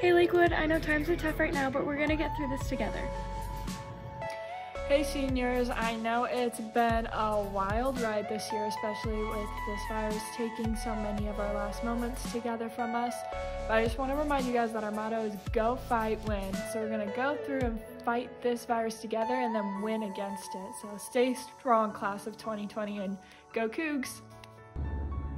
Hey Lakewood, I know times are tough right now, but we're gonna get through this together. Hey seniors, I know it's been a wild ride this year, especially with this virus taking so many of our last moments together from us. But I just want to remind you guys that our motto is go fight win. So we're to go through and fight this virus together and then win against it. So stay strong class of 2020 and go Cougs!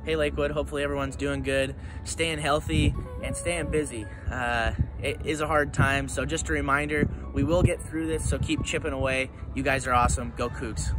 Hey Lakewood, hopefully everyone's doing good, staying healthy, and staying busy. Uh, it is a hard time, so just a reminder, we will get through this, so keep chipping away. You guys are awesome. Go Cougs.